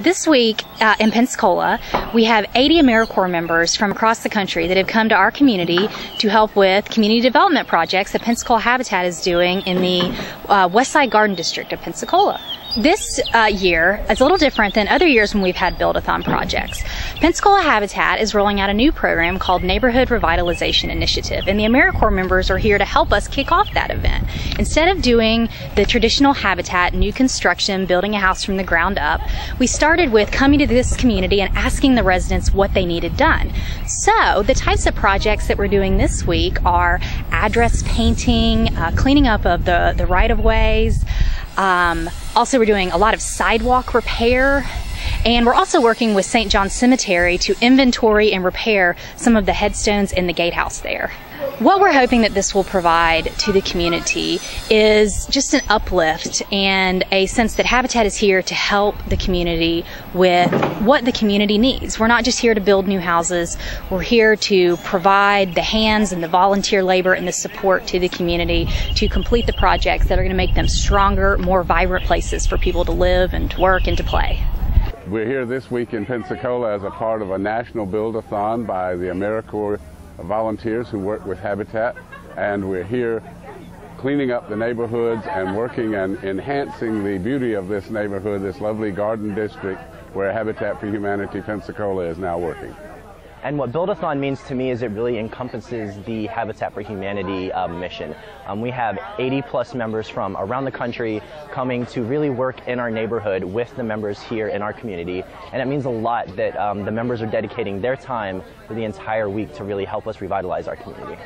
This week uh, in Pensacola, we have 80 AmeriCorps members from across the country that have come to our community to help with community development projects that Pensacola Habitat is doing in the uh, West Side Garden District of Pensacola. This uh, year is a little different than other years when we've had build-a-thon projects. Pensacola Habitat is rolling out a new program called Neighborhood Revitalization Initiative, and the AmeriCorps members are here to help us kick off that event. Instead of doing the traditional habitat, new construction, building a house from the ground up, we started with coming to this community and asking the residents what they needed done. So the types of projects that we're doing this week are address painting, uh, cleaning up of the, the right-of-ways, um, also, we're doing a lot of sidewalk repair. And we're also working with St. John Cemetery to inventory and repair some of the headstones in the gatehouse there. What we're hoping that this will provide to the community is just an uplift and a sense that Habitat is here to help the community with what the community needs. We're not just here to build new houses, we're here to provide the hands and the volunteer labor and the support to the community to complete the projects that are going to make them stronger, more vibrant places for people to live and to work and to play. We're here this week in Pensacola as a part of a national build-a-thon by the AmeriCorps volunteers who work with Habitat, and we're here cleaning up the neighborhoods and working and enhancing the beauty of this neighborhood, this lovely garden district where Habitat for Humanity Pensacola is now working. And what Build-a-thon means to me is it really encompasses the Habitat for Humanity um, mission. Um, we have 80 plus members from around the country coming to really work in our neighborhood with the members here in our community. And it means a lot that um, the members are dedicating their time for the entire week to really help us revitalize our community.